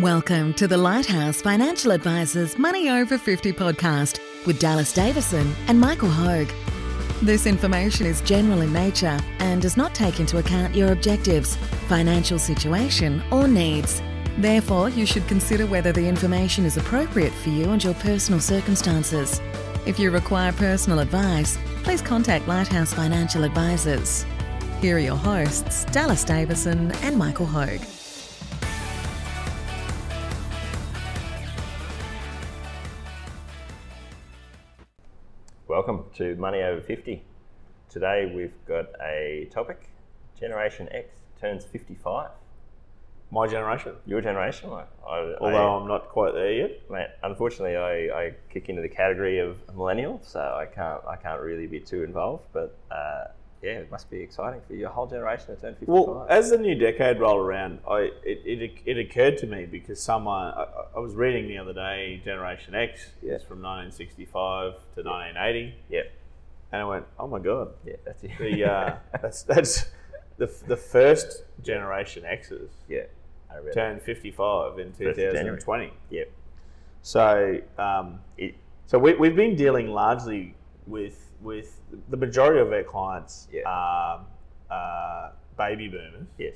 Welcome to the Lighthouse Financial Advisers Money Over 50 podcast with Dallas Davison and Michael Hogue. This information is general in nature and does not take into account your objectives, financial situation, or needs. Therefore, you should consider whether the information is appropriate for you and your personal circumstances. If you require personal advice, please contact Lighthouse Financial Advisers. Here are your hosts, Dallas Davison and Michael Hogue. Welcome to Money Over 50. Today we've got a topic Generation X turns 55. My generation. Your generation, I, I, Although I, I'm not quite there yet. mate, unfortunately, I, I kick into the category of millennial, so I can't I can't really be too involved. But uh, yeah, it must be exciting for your whole generation to turn 55. Well, as the new decade rolled around, I it, it, it occurred to me because someone I, I was reading the other day, Generation X Yeah. is from 1965 to 1980, yeah, and I went, oh my god, yeah, that's it. the uh, that's that's the the first Generation X's yeah, I read turned 55 in First of 2020. Yeah, So, um, it, so we, we've been dealing largely with with the majority of our clients Yeah. are uh, baby boomers, yes,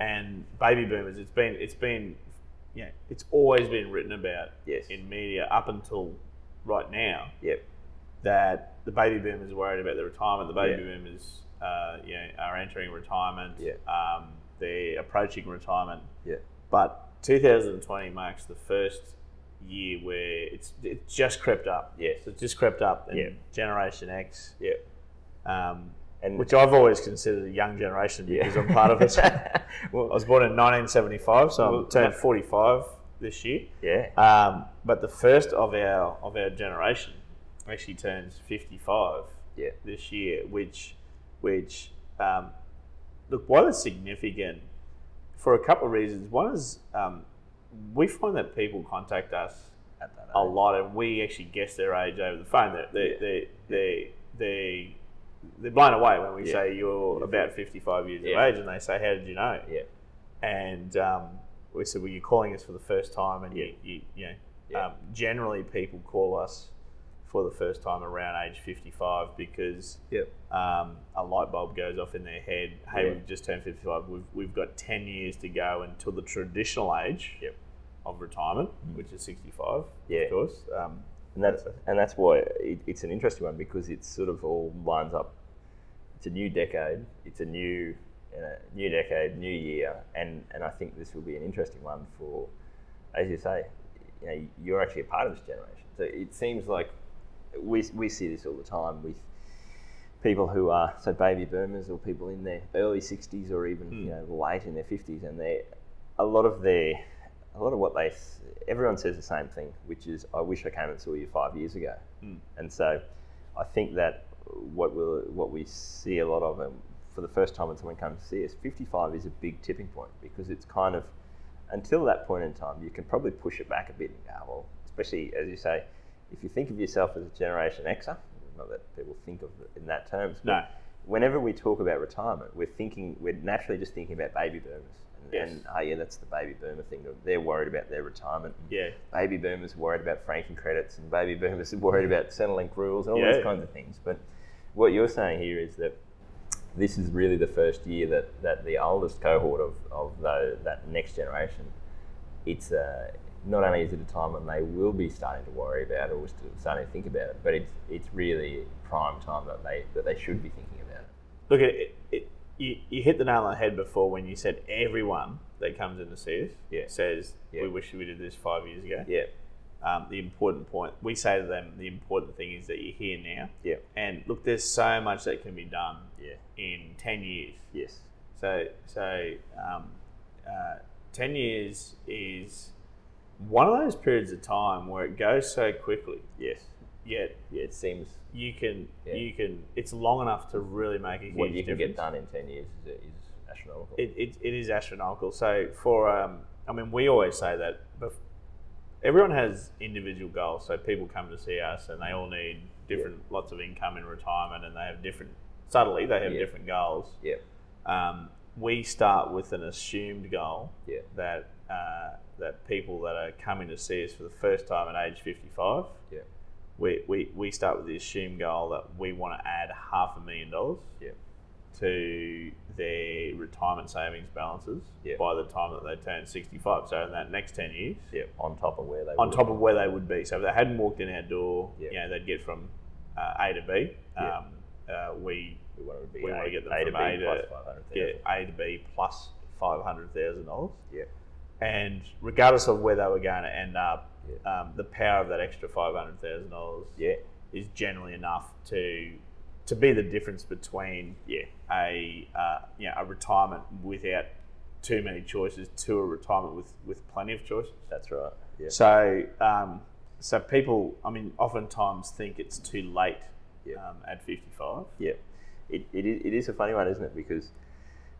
and baby boomers. It's been it's been you know, it's always been written about Yes. in media up until right now yep, that the baby boomers are worried about their retirement. The baby Yeah. boomers, uh, you know, are entering retirement. Yeah. Um, they're approaching retirement. yeah, But 2020 marks the first year where it's it just crept up. Yes. So it's just crept up. And Yeah. Generation X, yeah. um, And which I've always considered a young generation because I'm part of it. well, I was born in 1975, so Well, I'm turned 45 this year. yeah, Um, but the first of our of our generation actually turns 55 yeah, this year, which which um, look why that's significant for a couple of reasons. One is um, we find that people contact us a lot, and we actually guess their age over the phone. They they Yeah. they they they they're blown away when we Yeah. say you're Yeah. about 55 years of age, and they say, "How did you know?" Yeah, and um, we said, "Well, you're calling us for the first time, and you, you, you know, um, generally people call us for the first time around age 55 because yep, um, a light bulb goes off in their head. Hey, we've just turned 55. We've, we've got 10 years to go until the traditional age Yep. Of retirement, which is 65, Yeah. of course. Um, And that's and that's why it, it's an interesting one because it sort of all lines up. It's a new decade. It's a new new decade, new year, and and I think this will be an interesting one for, as you say, you know, you're actually a part of this generation. So it seems like we we see this all the time with people who are so baby boomers or people in their early 60s or even you know late in their 50s and they a lot of their a lot of what they everyone says the same thing which is I wish I came and saw you 5 years ago. And so I think that what we will what we see a lot of um, for the first time when someone comes to see us 55 is a big tipping point because it's kind of until that point in time you can probably push it back a bit and go well especially as you say if you think of yourself as a generation Xer not that people think of it in that terms but No. whenever we talk about retirement we're thinking we're naturally just thinking about baby boomers. and, Yes. and oh yeah that's the baby boomer thing they're worried about their retirement yeah. baby boomers are worried about franking credits and baby boomers are worried about Centrelink rules and all Yeah. those kinds of things. But what you're saying here is that this is really the first year that, that the oldest cohort of, of the, that next generation, it's uh, not only is it a time when they will be starting to worry about it or starting to think about it, but it's, it's really prime time that they, that they should be thinking about it. Look, it, it, you, you hit the nail on the head before when you said everyone that comes in to see us Yeah. says, Yeah. we wish we did this five years ago. Yeah, um, the important point. We say to them, the important thing is that you're here now. yeah, And look, there's so much that can be done yeah, in 10 years. yes, So, so um, uh, 10 years is one of those periods of time where it goes so quickly, yes. Yet Yeah, it seems you can, Yeah. you can, it's long enough to really make a huge what you can difference. get done in 10 years is, is astronomical. It, it, it is astronomical. So for um, I mean, we always say that, everyone has individual goals. So people come to see us, and they all need different lots of income in retirement, and they have different subtly they have Yeah. different goals. yeah, Um, we start with an assumed goal yeah, that uh, that people that are coming to see us for the first time at age 55, Yeah. We, we, we start with the assumed goal that we want to add half a million dollars Yeah. to their retirement savings balances Yeah. by the time that they turn 65. So in that next 10 years, Yeah. On top of where they on would top of where they would be. So if they hadn't walked in our door, Yeah. you know, they'd get from uh, A to B. Um, uh, we we want to be we a, want to get them a to from B A to yeah. A to B plus five hundred thousand dollars. Yeah. And regardless of where they were going to end up, Yeah. um, the power of that extra five hundred thousand dollars Yeah. is generally enough to to be the difference between Yeah. a uh, you know, a retirement without too many choices to a retirement with, with plenty of choices. That's right. Yeah. So, um, so people, I mean, oftentimes think it's too late Yeah. um, at 55. Yeah, it, it, is, it is a funny one, isn't it? Because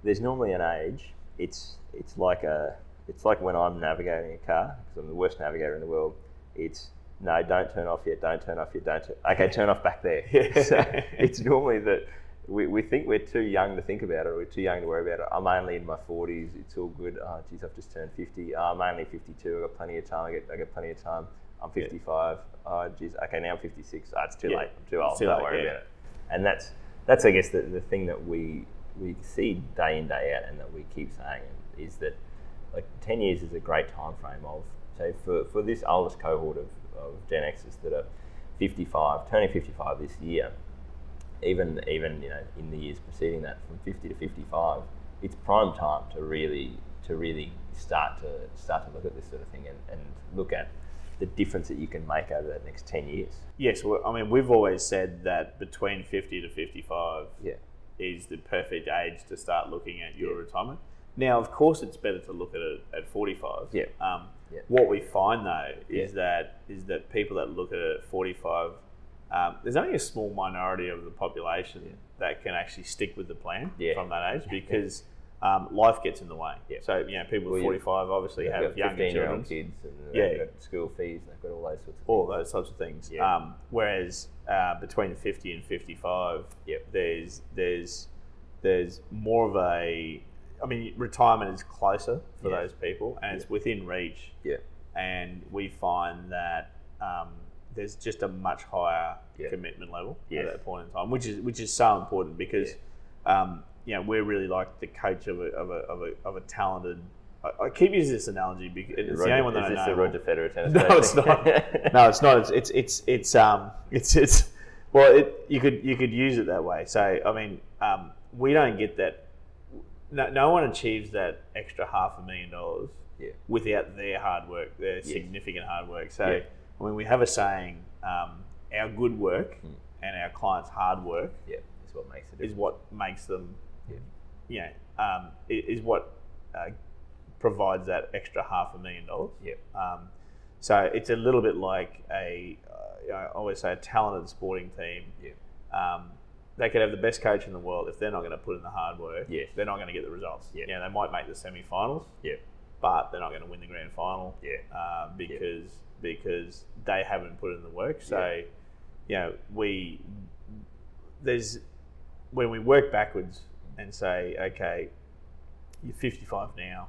there's normally an age. It's it's like a it's like when I'm navigating a car because I'm the worst navigator in the world. It's no, don't turn off yet. Don't turn off yet. Don't. Turn, okay, turn off back there. Yeah. So it's normally that we, we think we're too young to think about it. or We're too young to worry about it. I'm only in my 40s. It's all good. Oh, geez, I've just turned 50. Oh, I'm only 52. I've got plenty of time. I get I got plenty of time. I'm 55. Oh, geez. Okay, now I'm 56. Oh, it's too Yeah. late. I'm too old. too Don't late, worry yeah. about it and that's that's I guess the, the thing that we we see day in day out and that we keep saying is that like ten years is a great time frame of so for, for this oldest cohort of, of Gen Xers that are fifty five turning fifty five this year even even you know in the years preceding that from fifty to fifty five it's prime time to really to really start to start to look at this sort of thing and, and look at the difference that you can make over that next 10 years Yes, well, I mean, we've always said that between 50 to 55 yeah is the perfect age to start looking at your Yeah. retirement. Now, of course, it's better to look at it at 45. Yeah. Um, Yeah. What we find though is Yeah. that is that people that look at it at 45, um, there's only a small minority of the population that can actually stick with the plan from that age because um, life gets in the way. So you know, people Well, with 45 obviously They've younger 15 year children old kids and Yeah. got school fees and they've got all those sorts of all things. those types of things. Yeah. Um, whereas uh, between fifty and fifty-five, Yep. there's there's there's more of a. I mean, retirement is closer for Yeah. those people, and it's within reach. Yeah. And we find that um, there's just a much higher Yeah. commitment level at that point in time, which is which is so important because, um, you know, we're really like the coach of a of a of a, of a talented. I, keep using this analogy because it's Roger, the only one that is I this know. the Roger Federer tennis No, it's not. no, it's not. It's it's it's it's um it's it's well it you could you could use it that way. So I mean um, we don't get that. No, no one achieves that extra half a million dollars Yeah. without their hard work, their Yes. significant hard work. So Yeah. I mean we have a saying: um, our good work Hmm. and our clients' hard work yeah, that's what makes it. is what makes them, Yeah. you know, um, is what uh, provides that extra half a million dollars. Yeah. Um, so it's a little bit like a, uh, I always say, a talented sporting team. Yeah. Um, they could have the best coach in the world if they're not going to put in the hard work. Yes. They're not going to get the results. Yeah. You know, they might make the semi-finals, Yeah. but they're not going to win the grand final. Yeah. Uh, because because they haven't put in the work. So, you know, we there's when we work backwards and say, okay, you're 55 now.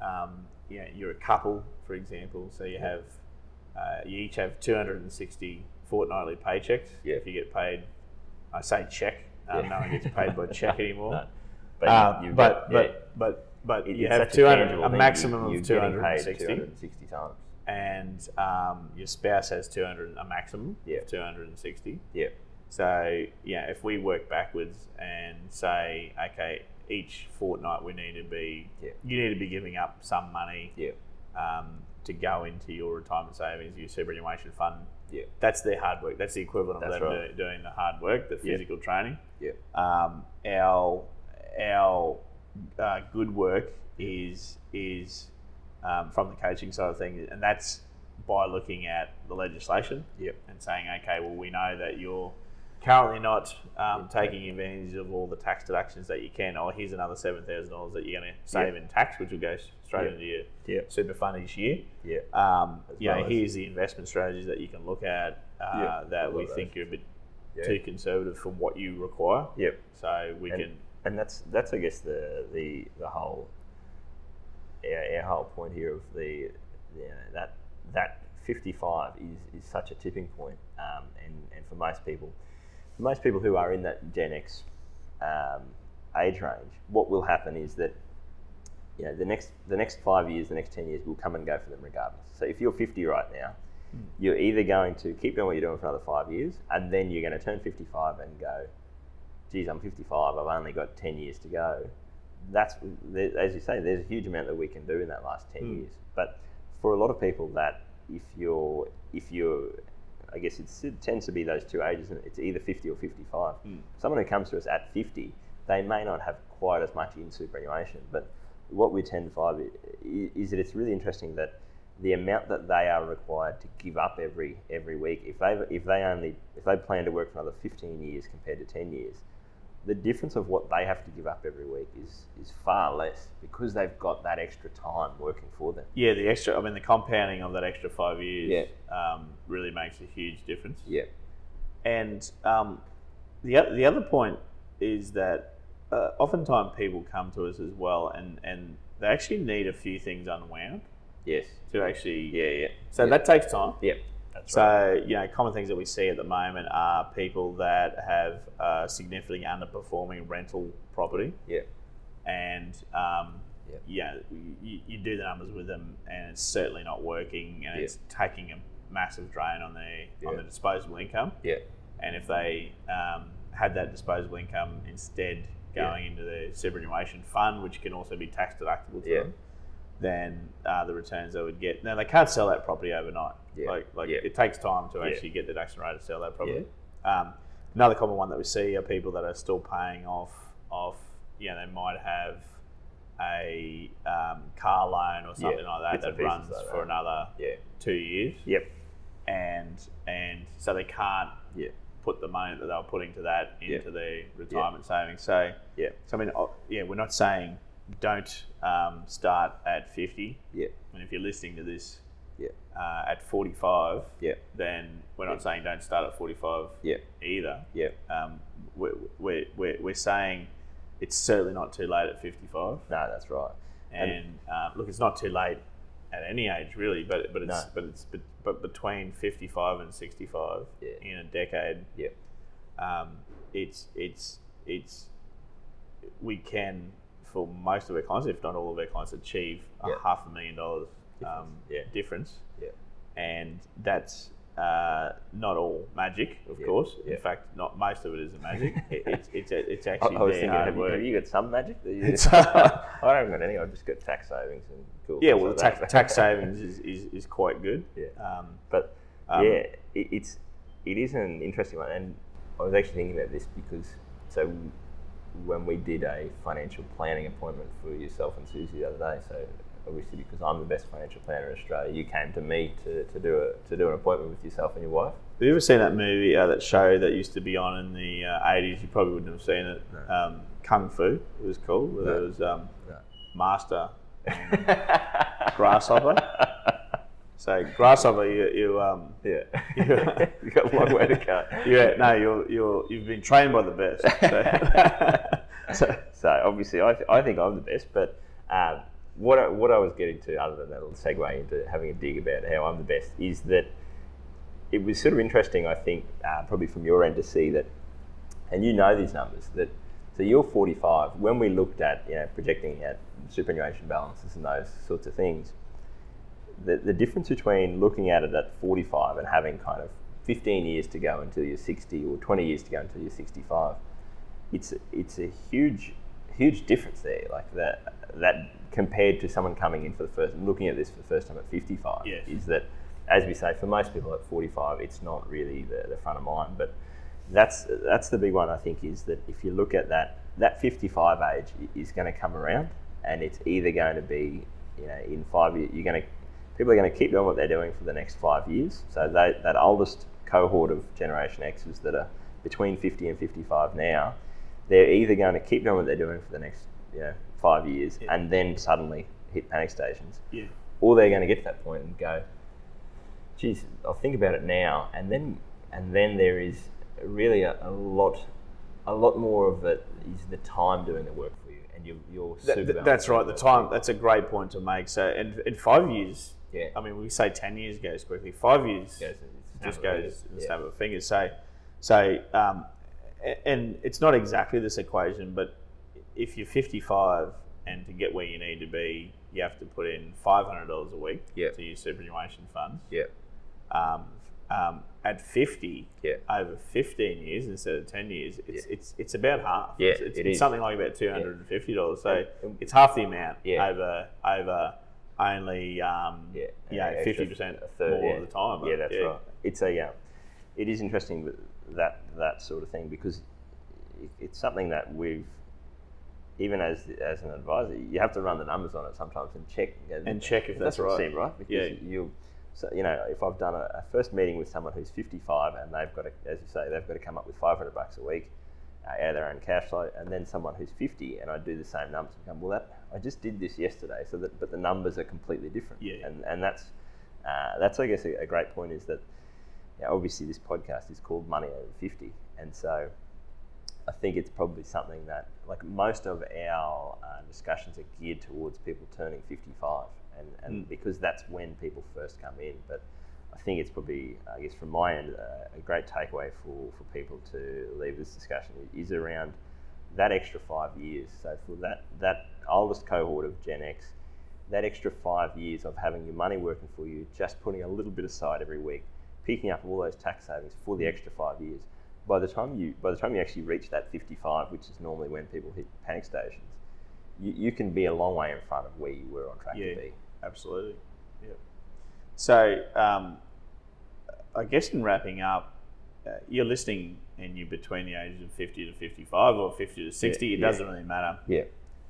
Mm. Um, you know, you're a couple, for example, so you have uh, you each have 260 fortnightly paychecks. Yeah. If you get paid, I say check. Um, Yeah. No one gets paid by check anymore. No. But, Uh, you, but, yeah, but but but it- you have such a 200 a maximum You- of you're getting paid 260 260 times. and um, your spouse has 200 a maximum Yeah. of 260 Yeah. so yeah if we work backwards and say okay each fortnight we need to be Yeah. you need to be giving up some money Yeah. um, to go into your retirement savings your superannuation fund Yeah. that's their hard work that's the equivalent of That's them right. do- doing the hard work the Yeah. physical training Yeah. um, our our uh, good work is is um, from the coaching side of things, and that's by looking at the legislation Yep. and saying, okay, well, we know that you're currently not um, taking advantage of all the tax deductions that you can. Oh, here's another seven thousand dollars that you're going to save in tax, which will go straight Yeah. into your Yeah. super fund each year. Yeah. Um, As know, well as- here's the investment strategies that you can look at uh, Yeah, that we of those. think are a bit Yeah. too conservative for what you require. Yep. So we and, can and that's that's I guess the the the whole our, our whole point here of the, you know, that that 55 is, is such a tipping point, um, and and for most people, most people who are in that Gen X um, age range, what will happen is that you know the next the next five years, the next ten years will come and go for them regardless. So if you're 50 right now, you're either going to keep doing what you're doing for another five years, and then you're going to turn 55 and go, geez, I'm 55, I've only got 10 years to go. That's, as you say, there's a huge amount that we can do in that last 10 years. But for a lot of people, that if you're, if you're, I guess it's, it tends to be those two ages, and it's either 50 or 55. Hmm. Someone who comes to us at 50, they may not have quite as much in superannuation, but what we tend to find is that it's really interesting that the amount that they are required to give up every every week, if they if they only if they plan to work for another 15 years compared to 10 years, the difference of what they have to give up every week is is far less because they've got that extra time working for them. Yeah, the extra. I mean, the compounding of that extra five years um, really makes a huge difference. Yeah. And um, the the other point is that uh, oftentimes people come to us as well, and and they actually need a few things unwound Yes. to actually. Yeah. Yeah. So that takes time. Yeah. That's right. So you know, common things that we see at the moment are people that have uh, significantly underperforming rental property, Yeah. and um, Yeah. yeah, you, you do the numbers with them, and it's certainly not working, and it's taking a massive drain on their on the disposable income. Yeah. And if they um, had that disposable income instead going into the superannuation fund, which can also be tax deductible to Yeah. them, then uh, the returns they would get. Now they can't sell that property overnight. Yeah. Like, like Yeah. it takes time to Yeah. actually get the deduction rate to sell that property. Um, another common one that we see are people that are still paying off off. You know, they might have a um, car loan or something Yeah, like that that runs like for that. another Yeah. two years, Yep. and and so they can't Yeah. put the money that they were putting to that Yeah. into their retirement savings. So Yeah. so I mean, oh, yeah, we're not saying don't um, start at fifty. Yeah. I mean, if you're listening to this Yeah. uh, at forty-five, Yeah. then we're not Yeah. saying don't start at forty-five Yeah. either. Yeah. Um, we're, we're, we're, we're saying it's certainly not too late at 55. No, that's right. And um, look, it's not too late at any age really, but but it's No. but it's but, but between 55 and 65 Yeah. in a decade, Yeah. um, it's it's it's we can for most of our clients, if not all of our clients, achieve a Yeah. half a million dollars um, Yeah. difference Yeah. and that's uh, not all magic, of Yeah, course. In fact, not most of it isn't magic. It- it's it's it's actually I was their thinking, have you, have you got some magic? That you, I haven't got any. I've just got tax savings and cool. yeah, well, like tax, tax savings is, is, is quite good. Yeah. Um, But Um, yeah, it, it's it is an interesting one, and I was actually thinking about this because so when we did a financial planning appointment for yourself and Susie the other day, so obviously because I'm the best financial planner in Australia, you came to me to, to do a to do an appointment with yourself and your wife. have you ever seen that movie, uh, that show that used to be on in the uh, 80s? You probably wouldn't have seen it. No. Um, Kung Fu, it was called. Where No. There was um, No. Master Grasshopper. So, Grasshopper, you, you um, yeah, you got a long way to go. yeah, no, you're, you're, you've been trained by the best. So, so, So obviously, I, th- I think I'm the best. But um, what I, what I was getting to, other than that little segue into having a dig about how I'm the best, is that it was sort of interesting. I think uh, probably from your end to see that, and you know these numbers that. So you're 45. When we looked at you know projecting at superannuation balances and those sorts of things, the, the difference between looking at it at 45 and having kind of 15 years to go until you're 60 or 20 years to go until you're 65 it's it's a huge huge difference there like that that compared to someone coming in for the first looking at this for the first time at 55 Yes. is that as we say for most people at 45 it's not really the, the front of mind but that's that's the big one I think is that if you look at that that 55 age is going to come around and it's either going to be you know in five years you're going to people are going to keep doing what they're doing for the next five years so they, that oldest cohort of generation x's that are between 50 and 55 now they're either going to keep doing what they're doing for the next you know five years Yeah. and then suddenly hit panic stations yeah. or they're going to get to that point and go, geez, I'll think about it now, and then and then there is really a, a lot, a lot more of it is the time doing the work for you, and and you're, you're super th- that's right. The time. That's a great point to make. So, in, in five years, Yeah. I mean, we say ten years goes quickly. Five years Goes- just snap of a goes finger. the Yeah. snap of a finger. So, so, um, and it's not exactly this equation, but if you're 55 and to get where you need to be, you have to put in $500 a week Yep. to your superannuation funds. Yeah. Um, um, at 50, Yeah. over 15 years instead of 10 years, it's Yeah. it's, it's about half. Yeah, it's, it's, it it's something like about $250. So And- and- it's half the amount Yeah. over over only um, Yeah, you know, an extra 50% a third, more yeah. of the time. Yeah, that's right. It's a, um, it is interesting that that sort of thing because it's something that we've, even as as an advisor, you have to run the numbers on it sometimes and check And check if that's what right. seem right. Because Yeah. you, so, you know, if I've done a, a first meeting with someone who's 55 and they've got to, as you say, they've got to come up with 500 bucks a week uh, out of their own cash flow, and then someone who's 50 and I do the same numbers, and come, well, that I just did this yesterday, so that but the numbers are completely different. Yeah. And and that's uh, that's I guess a, a great point is that you know, obviously this podcast is called Money Over 50, and so I think it's probably something that like most of our uh, discussions are geared towards people turning 55, and, and Mm. because that's when people first come in. But I think it's probably, I guess, from my end, uh, a great takeaway for, for people to leave this discussion is around that extra five years. So for that that oldest cohort of Gen X, that extra five years of having your money working for you, just putting a little bit aside every week, picking up all those tax savings for the extra five years. By the time you by the time you actually reach that 55, which is normally when people hit panic stations, you, you can be a long way in front of where you were on track Yeah. to be. Absolutely. Yeah. So, um, I guess in wrapping up, uh, you're listening and you're between the ages of 50 to 55 or 50 to 60. Yeah, it yeah. doesn't really matter. Yeah,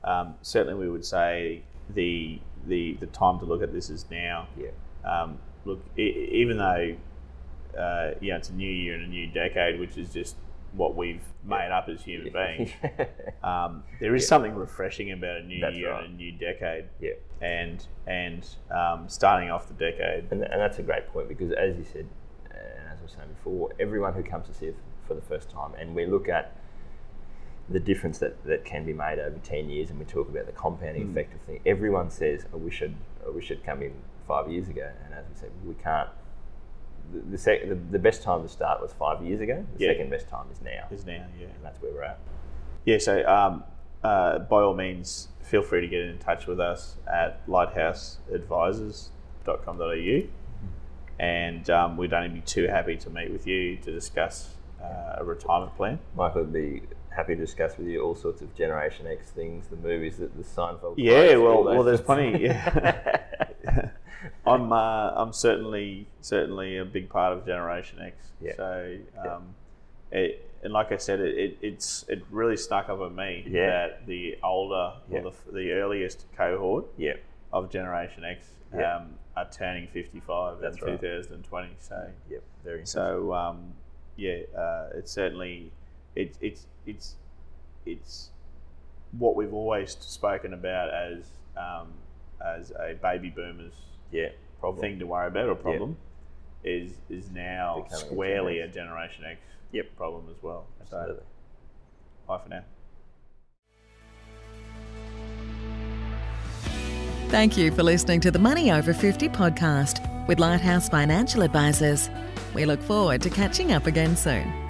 Um, certainly, we would say the, the the time to look at this is now. yeah, Um, look, e- even though uh, yeah, it's a new year and a new decade, which is just what we've made up as human beings. Um, there is Yeah. something refreshing about a new That's year right. and a new decade, yeah. and and um, starting off the decade. And, and that's a great point because, as you said, and as I was saying before, everyone who comes to see it for the first time, and we look at the difference that, that can be made over 10 years, and we talk about the compounding Mm. effect of things, everyone says, I wish I'd, I wish I'd come in five years ago. And as we said, we can't. The, the, sec, the, the best time to start was five years ago. The Yeah. second best time is now. Is now, yeah. And that's where we're at. Yeah, so um, uh, by all means, feel free to get in touch with us at lighthouseadvisers.com.au. And um, we'd only be too happy to meet with you to discuss uh, a retirement plan. Michael would be happy to discuss with you all sorts of Generation X things, the movies that the Seinfeld. Yeah, well, well, there's plenty. Yeah. I'm, uh, I'm certainly, certainly a big part of Generation X. Yeah. So, Yeah. um, it, and like I said, it, it, it's it really stuck up on me Yeah. that the older Yeah. or the, the earliest cohort yeah, of Generation X Yeah. um, are turning 55 That's in right. 2020. So, yeah, very so um, yeah, uh, it's certainly it, it's it's it's what we've always spoken about as um, as a baby boomers yeah, problem. thing to worry about or problem is is now Becoming a squarely a Generation X Yep. problem as well. Absolutely. So, bye for now. Thank you for listening to the Money Over 50 podcast with Lighthouse Financial Advisers. We look forward to catching up again soon.